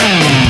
What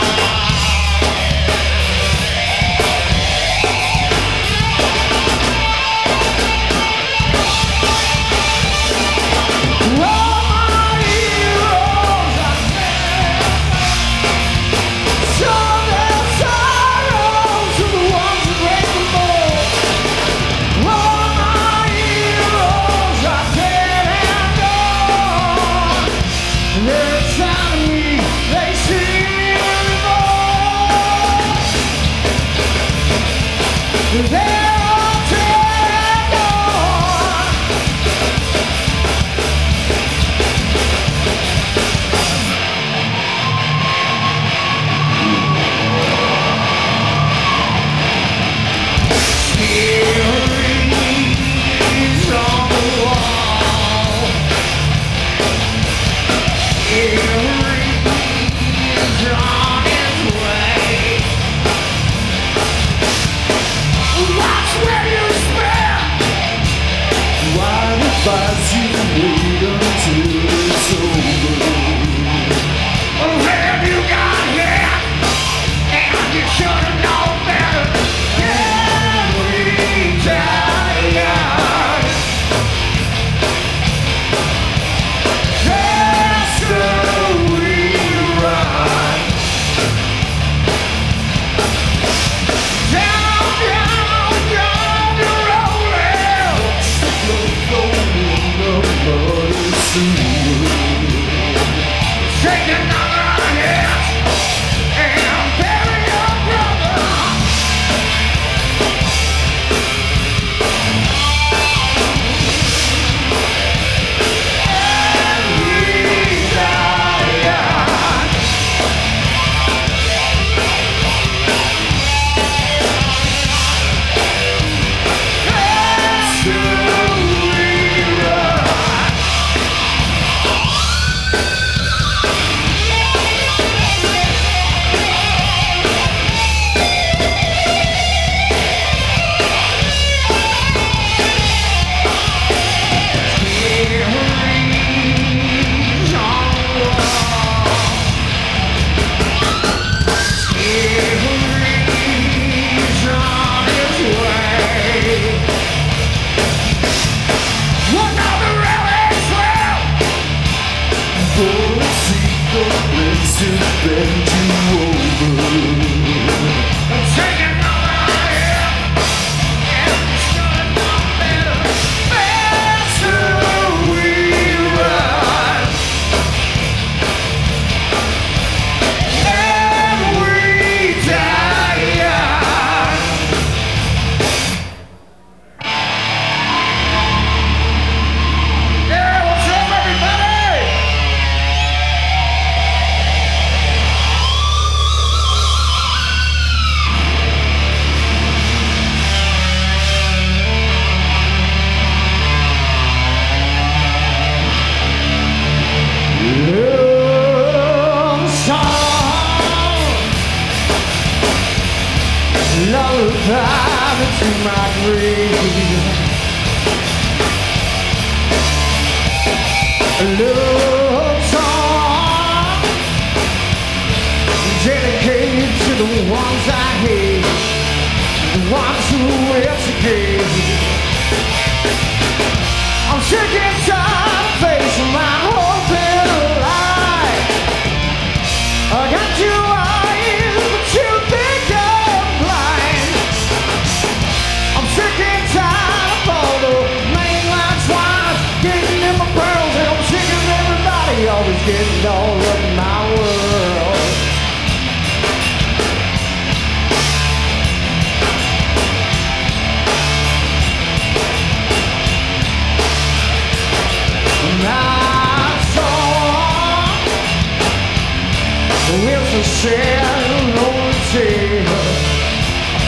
sin, no tear,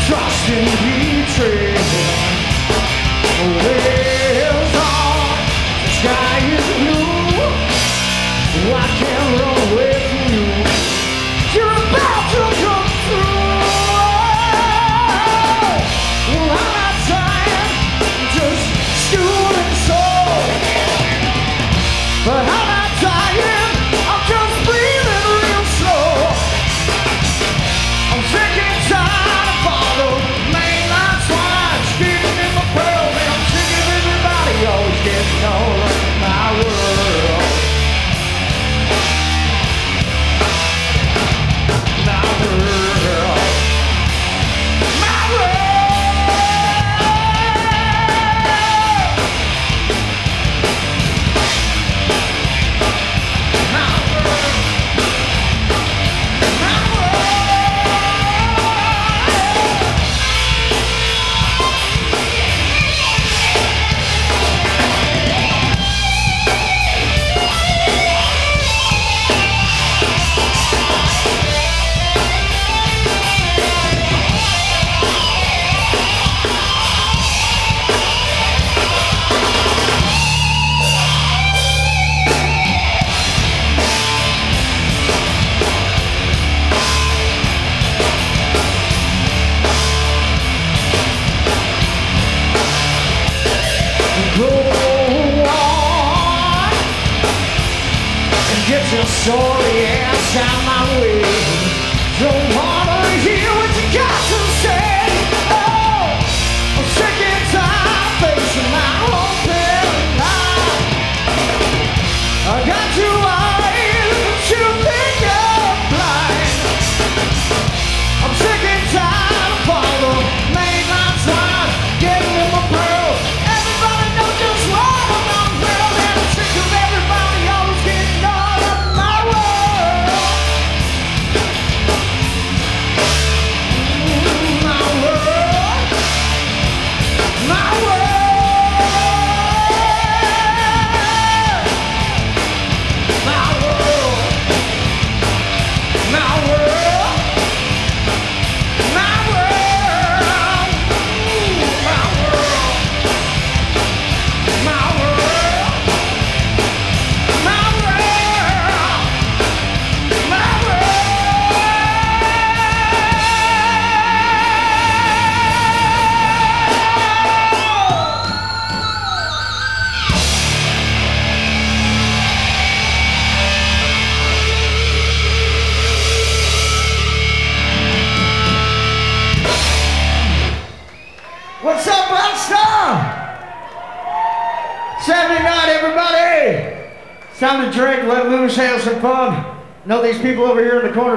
trust in betrayal.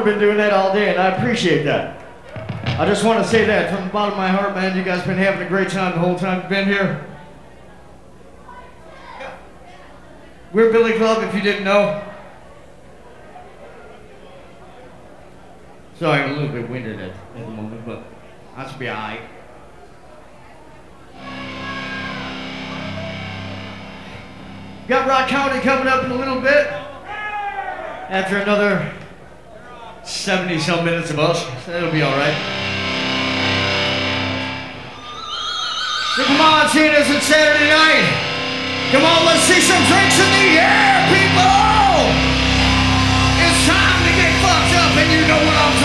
been doing that all day, and I appreciate that. I just want to say that from the bottom of my heart, man. You guys been having a great time the whole time you've been here. We're Billy Club, if you didn't know. Sorry, I'm a little bit winded at, at the moment, but I should be all right. Got Rock County coming up in a little bit after another 70 some minutes of us. It'll be all right. So come on, Tina's us on Saturday night. Come on, let's see some drinks in the air, people! It's time to get fucked up, and you know what I'm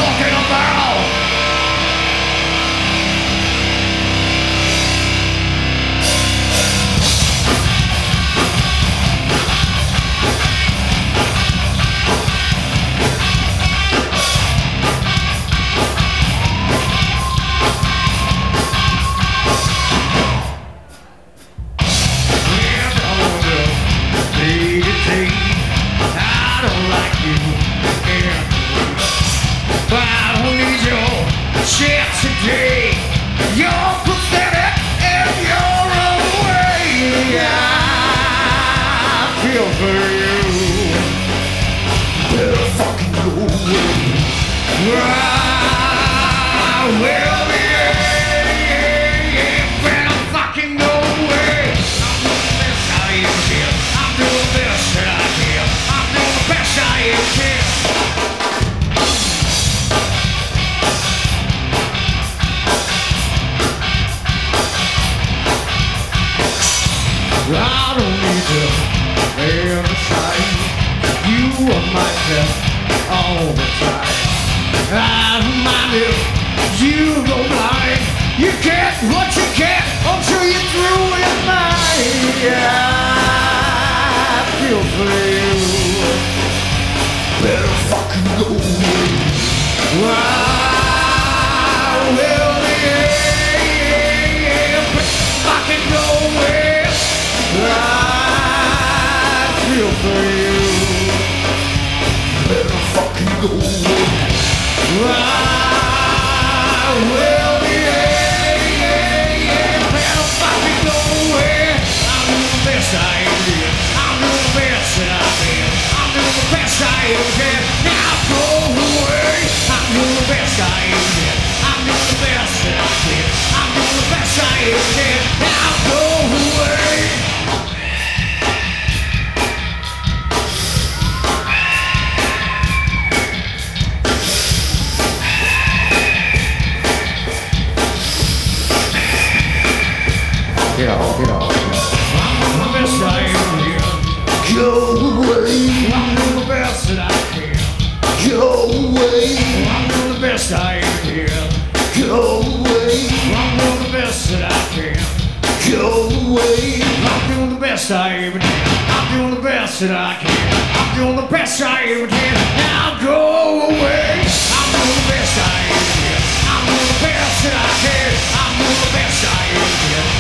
best I ever can. I'm doing the best that I can. I'm doing the best I ever can. Now go away. I'm doing the best I ever can. I'm doing the best that I can. I'm doing the best I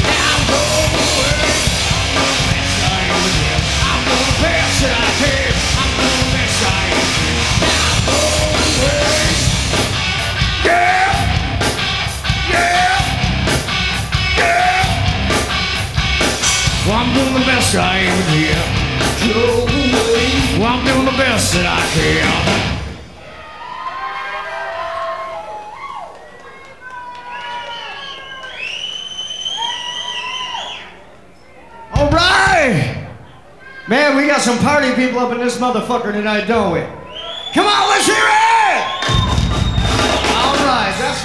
can. Best I can. Go. Well, I'm doing the best that I can. All right. Man, we got some party people up in this motherfucker tonight, don't we? Come on, let's hear it! All right, that's.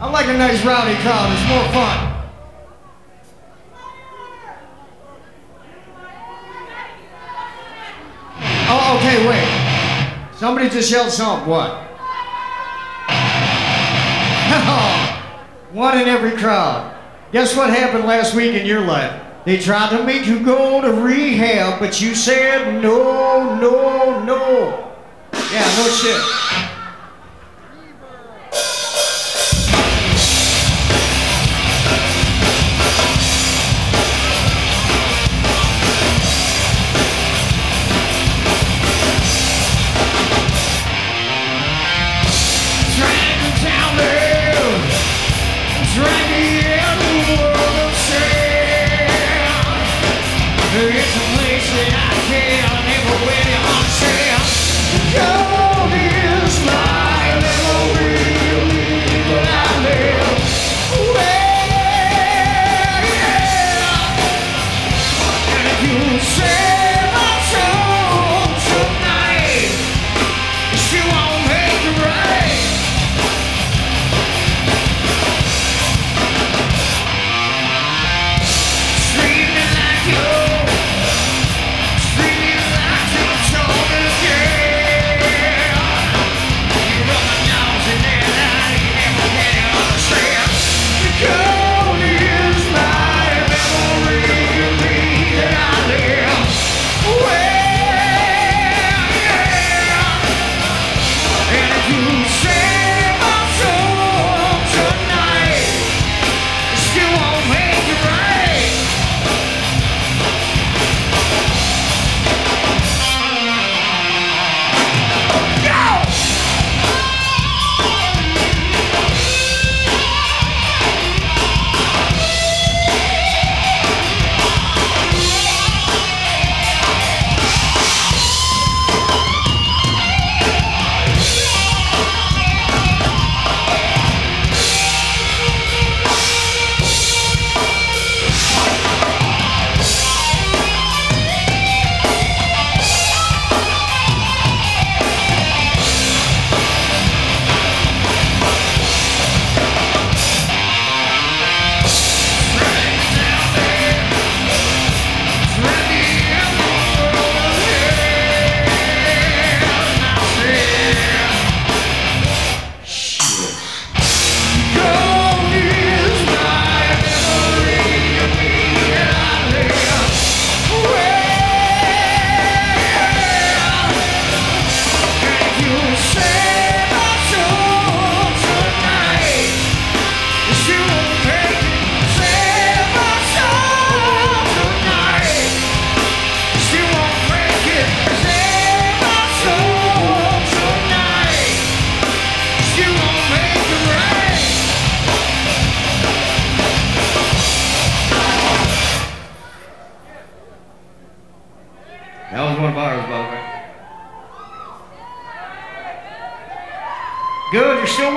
I like a nice rowdy crowd. It's more fun. Oh, okay, wait. Somebody just yelled something. What? One in every crowd. Guess what happened last week in your life? They tried to make you go to rehab, but you said no, no, no. Yeah, no shit.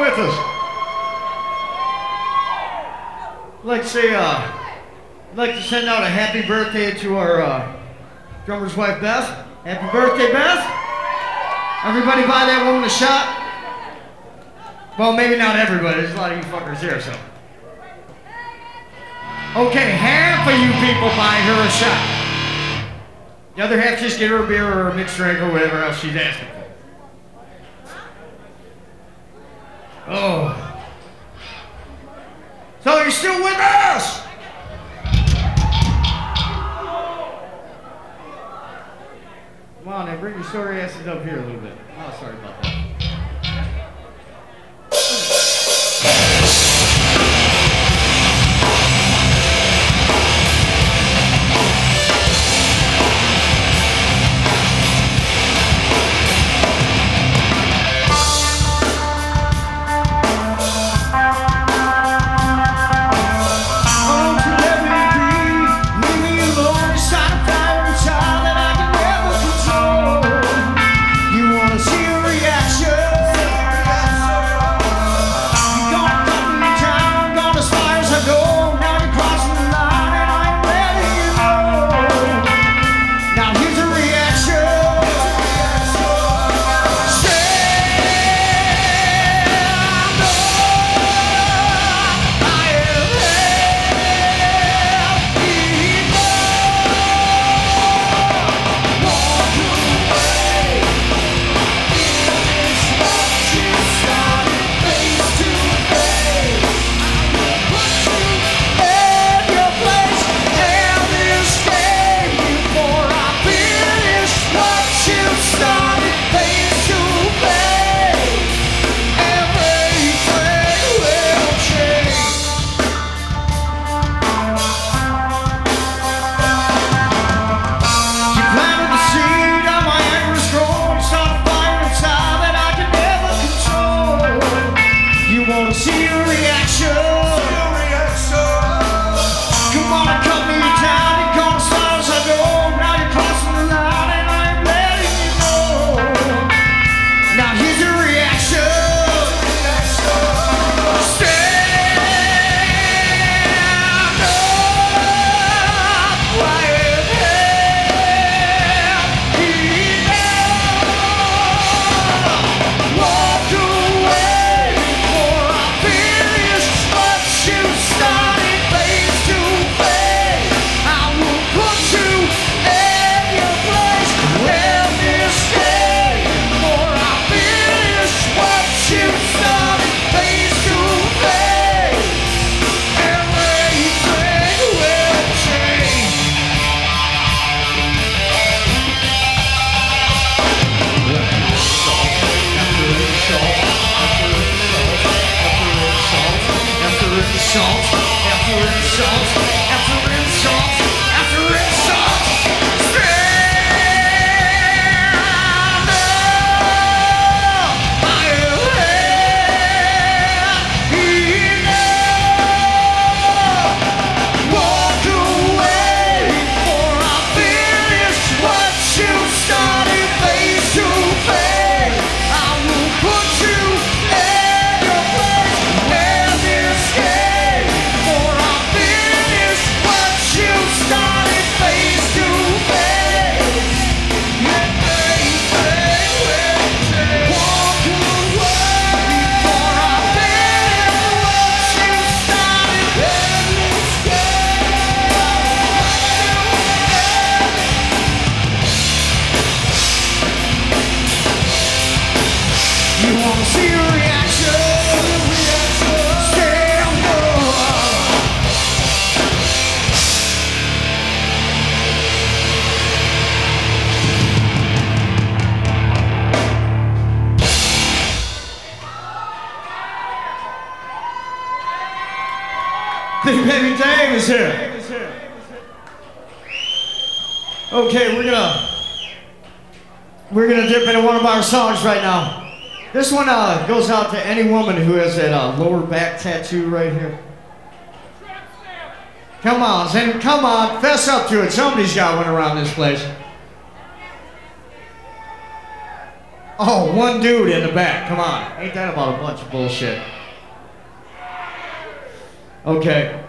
With us? I'd like say, uh, I'd like to send out a happy birthday to our uh, drummer's wife, Beth. Happy birthday, Beth. Everybody buy that woman a shot. Well, maybe not everybody. There's a lot of you fuckers here, so. Okay, half of you people buy her a shot. The other half just get her a beer or a mixed drink or whatever else she's asking for. Oh. So you're still with us? Come on, now bring your sorry asses up here a little bit. Oh, sorry about that. Baby, baby Dave is here. Okay, we're gonna we're gonna dip into one of our songs right now. This one uh, goes out to any woman who has that uh, lower back tattoo right here. Come on, Zen, come on, fess up to it. Somebody's got one around this place. Oh, one dude in the back. Come on. Ain't that about a bunch of bullshit? Okay.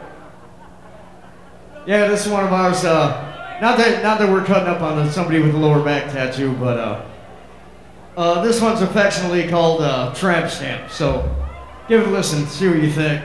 Yeah, this is one of ours. Uh, not that not that we're cutting up on somebody with a lower back tattoo, but uh, uh, this one's affectionately called uh, Tramp Stamp. So give it a listen, see what you think.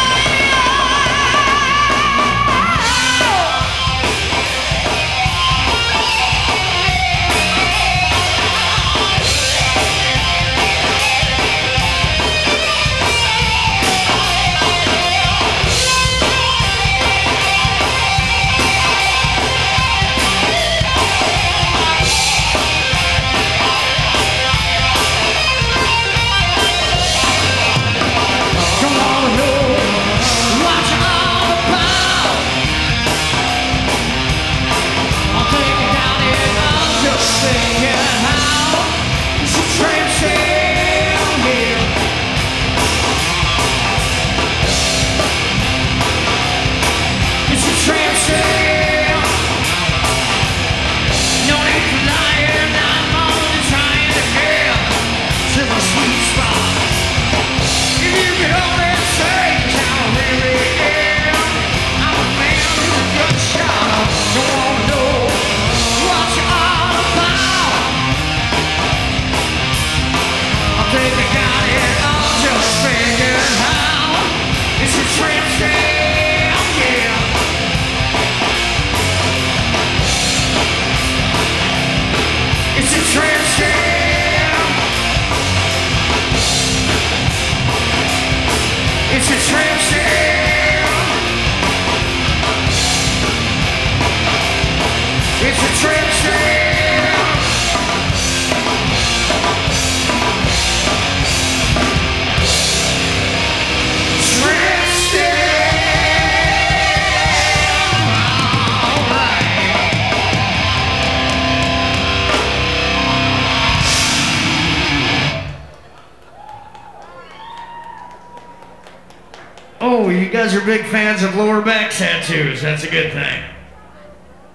Oh, you guys are big fans of lower back tattoos. That's a good thing.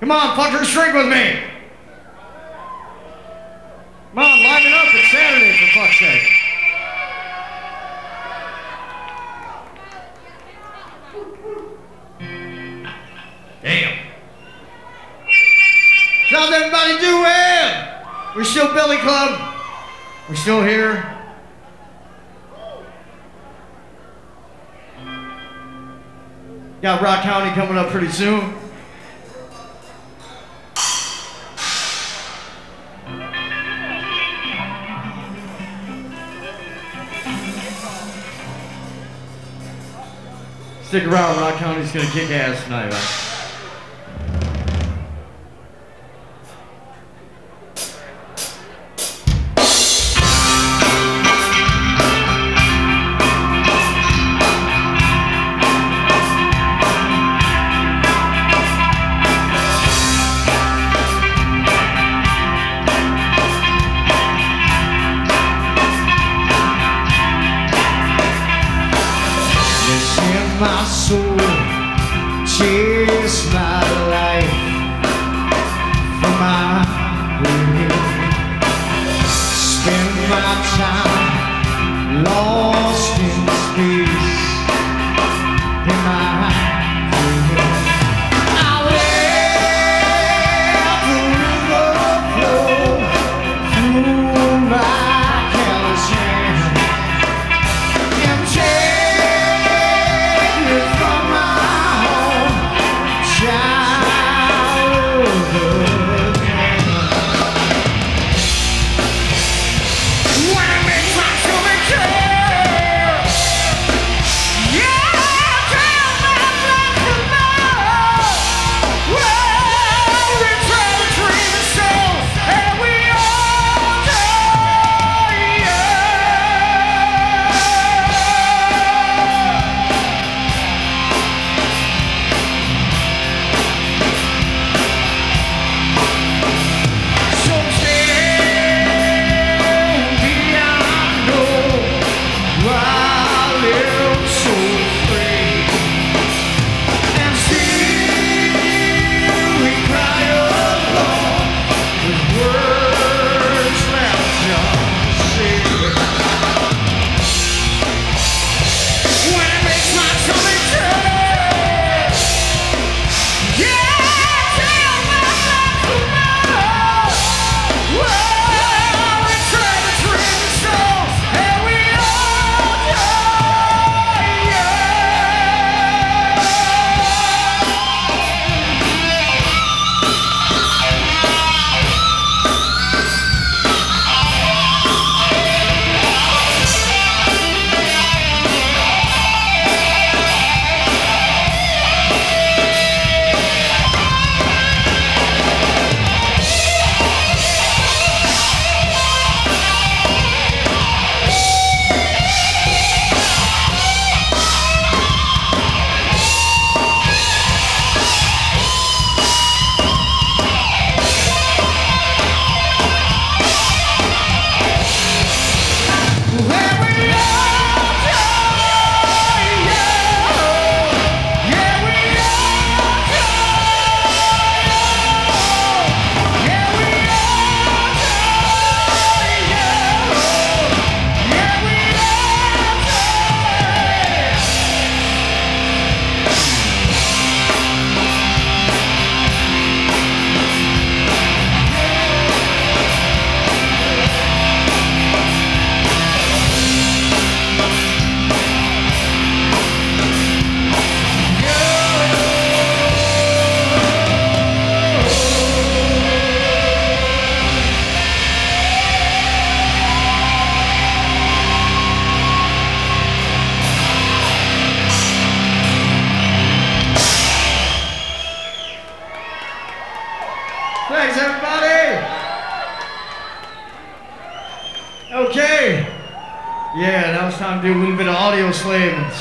Come on, fuckers, drink with me. Come on, liven up. It's Saturday, for fuck's sake. Damn. How's everybody doing? We're still Billy Club. We're still here. Got Rock County coming up pretty soon. Stick around, Rock County's gonna kick ass tonight. soul.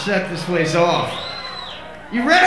set this place off. You ready?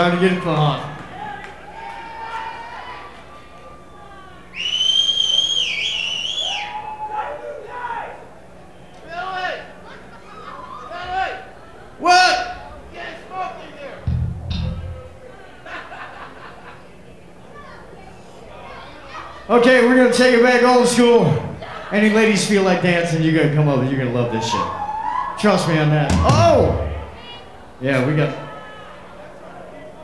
time to get it for Hahn. Okay, we're gonna take it back old school. Any ladies feel like dancing, you're gonna come over, you're gonna love this shit. Trust me on that. Oh! Yeah, we got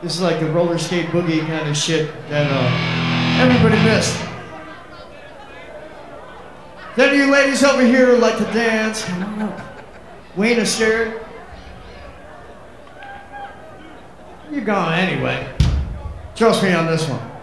this is like the roller skate boogie kind of shit that uh, everybody missed. Then you ladies over here like to dance, come on. Wayne. You're gone anyway. Trust me on this one.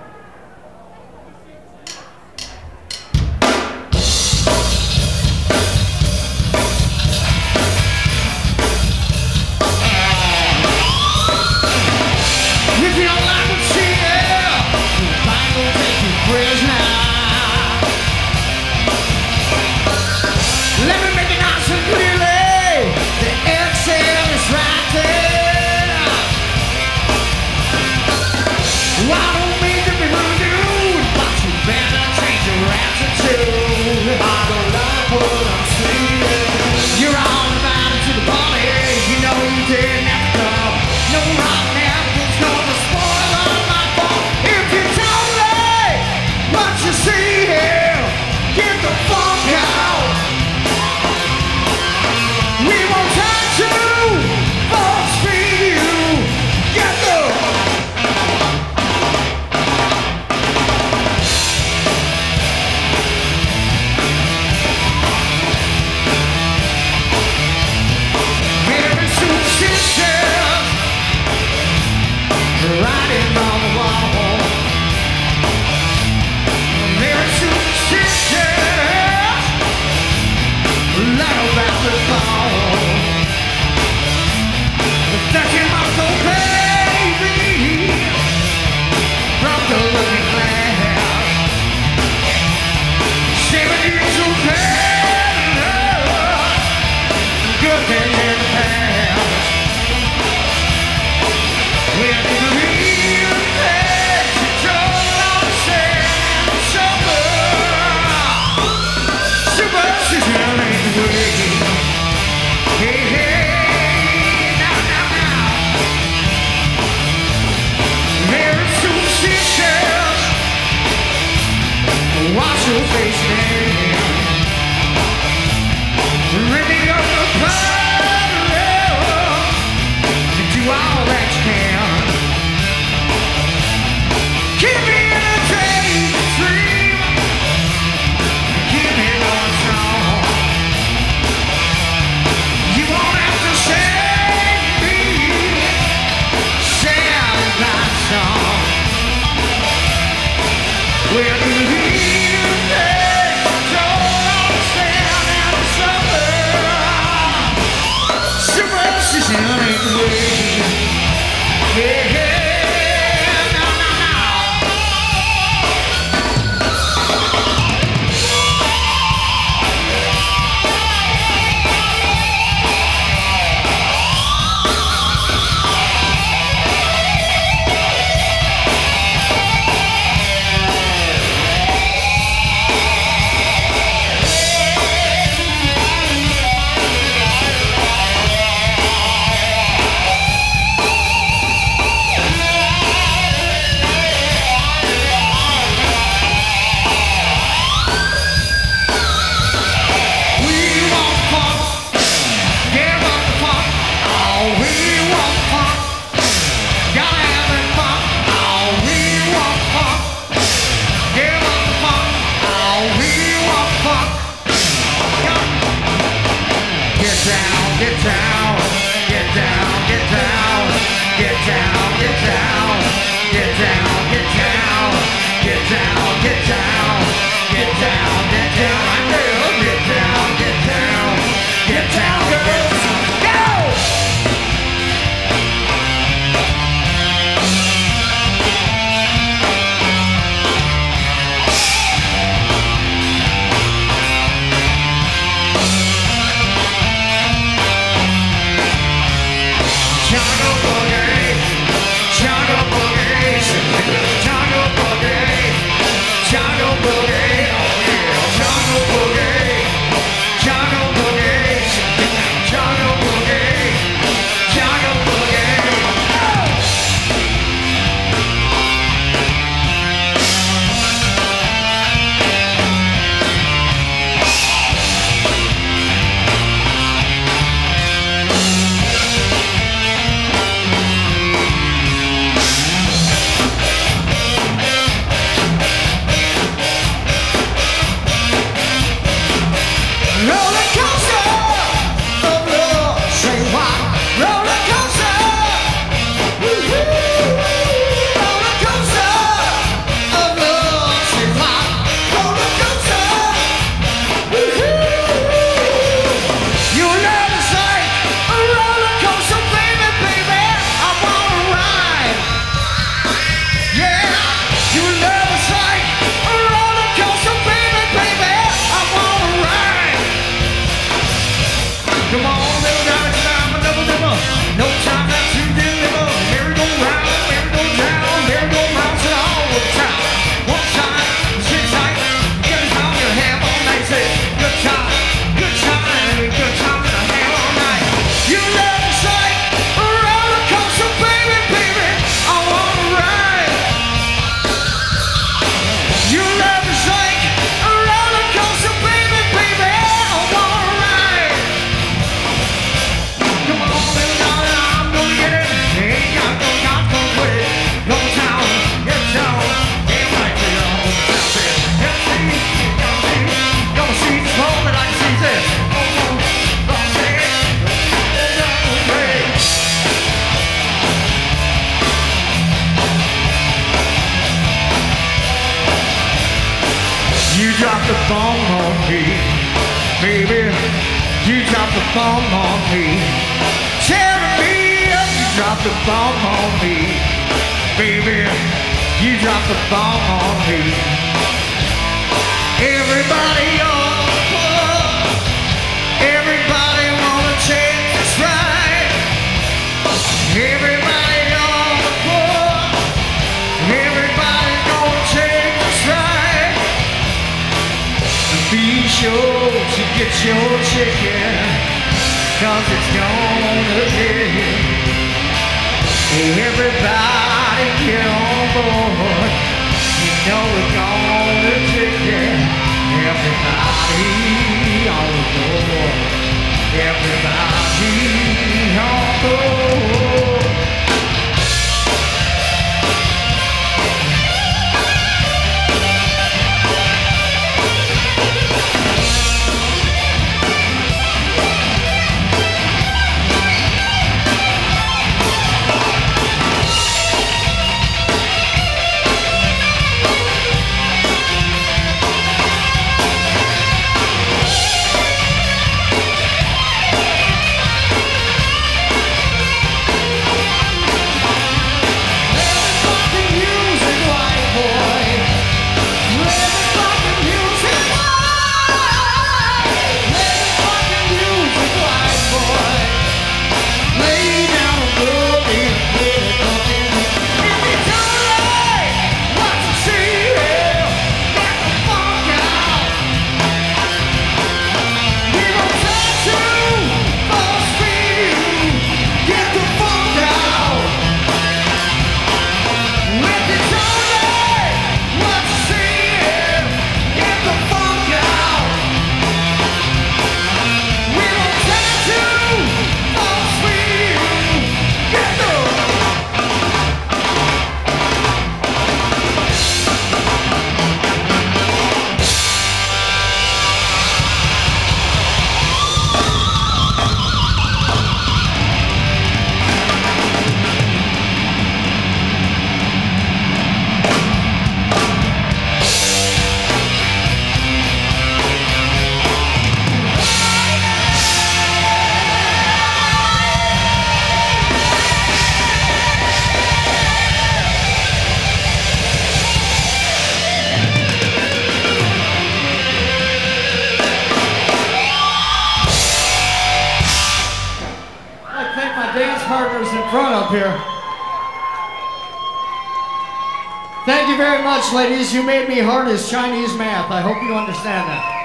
much, ladies. You made me hard as Chinese math. I hope you understand that.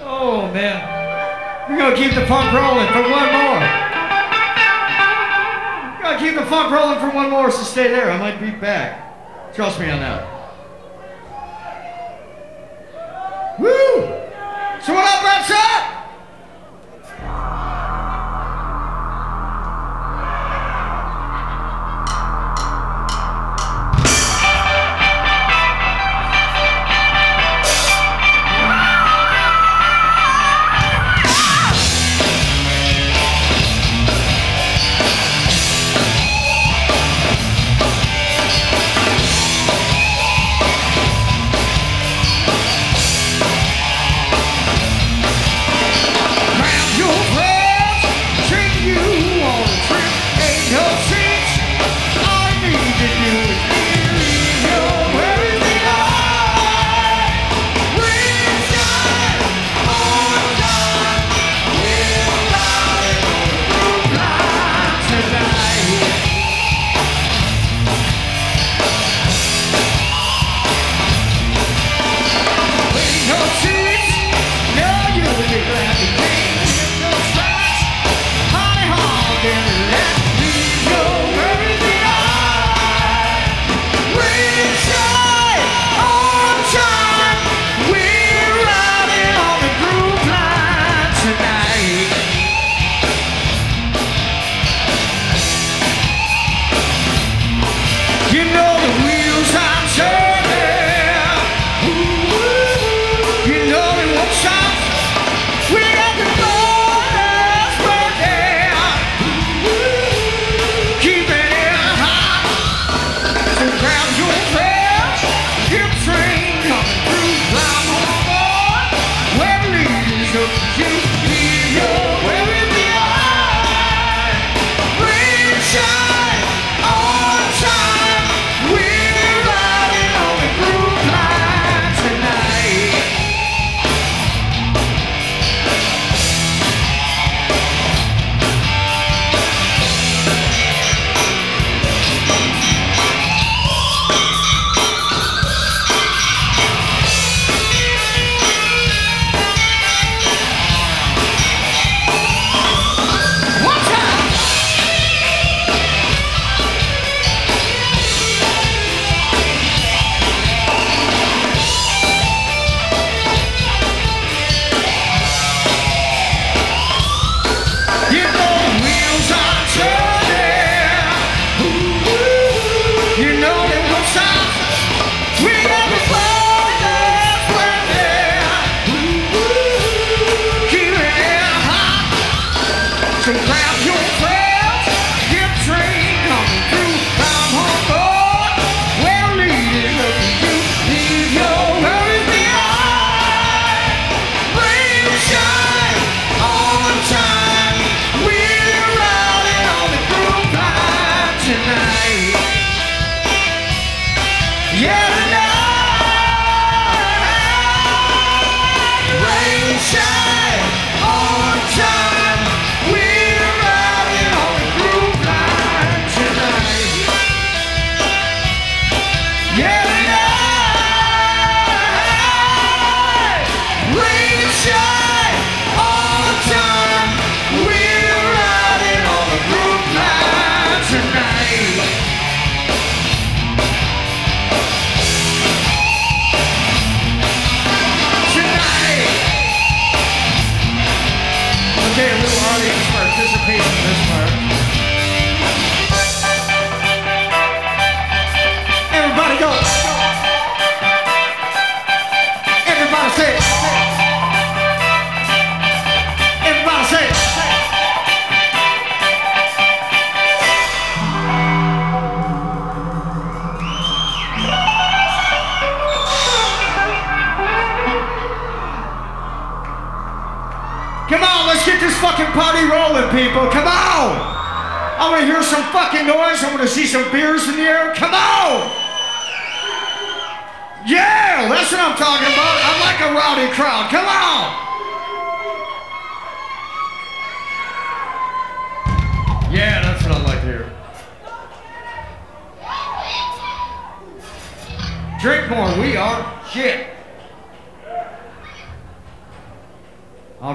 Oh, man. We're going to keep the funk rolling for one more. We're going to keep the funk rolling for one more, so stay there. I might be back. Trust me on that.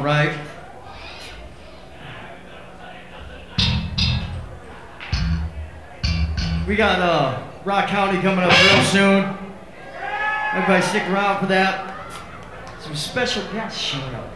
right. We got uh, Rock County coming up real soon. Everybody stick around for that. Some special guests showing up.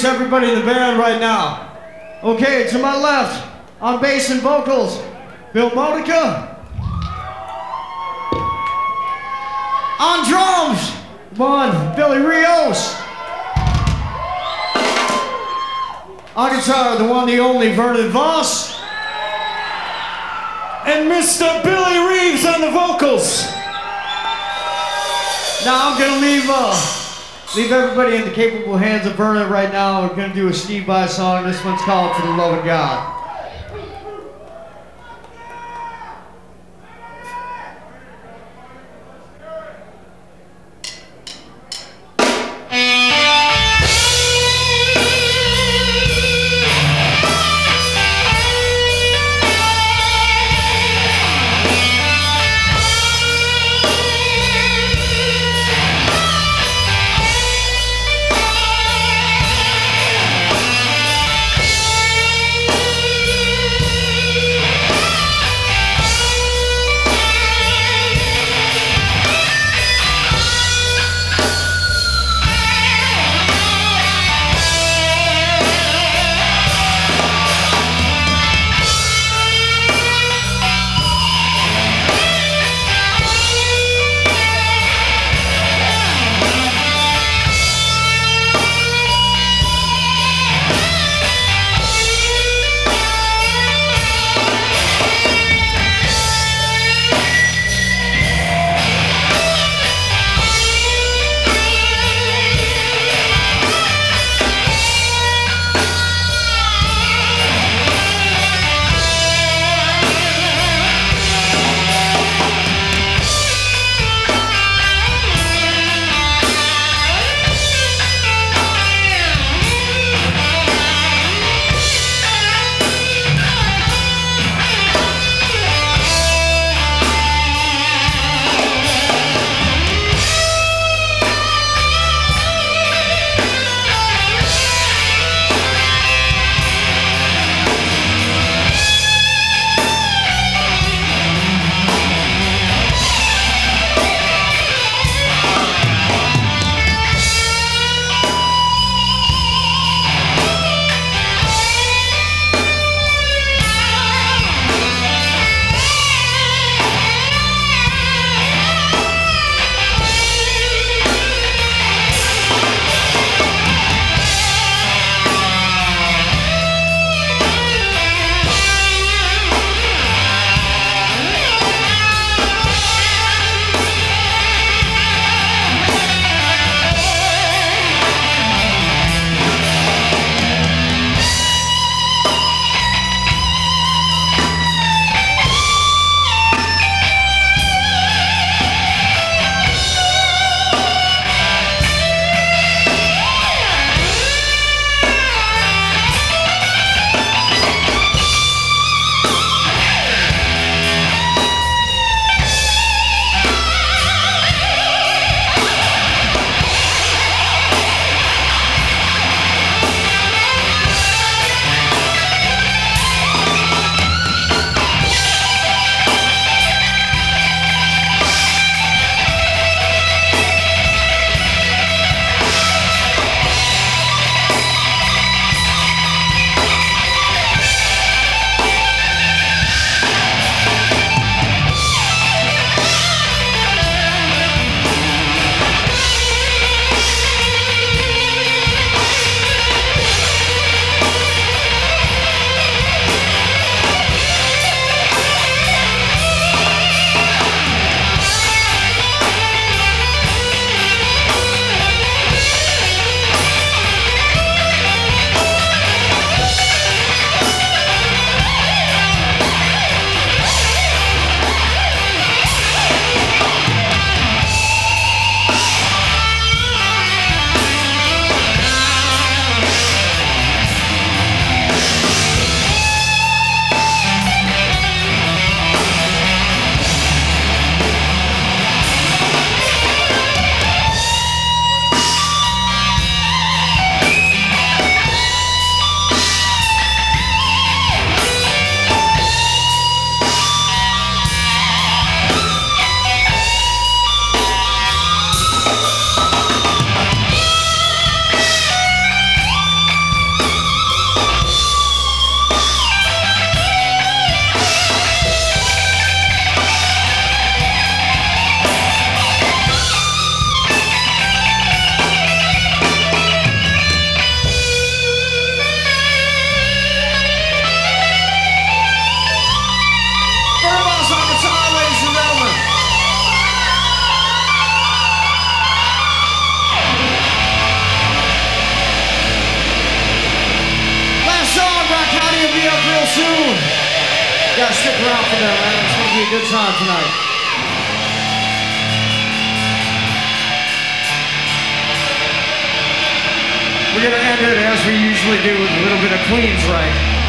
Introduce everybody in the band right now. Okay, to my left, on bass and vocals, Bill Modica. On drums, one, Billy Rios. On guitar, the one, the only Vernon Voss. And Mr. Billy Reeves on the vocals. Now I'm gonna leave uh, leave everybody in the capable hands of Vernon right now. We're gonna do a Steve Vai song. This one's called For the Love of God. A little bit of Queensryche.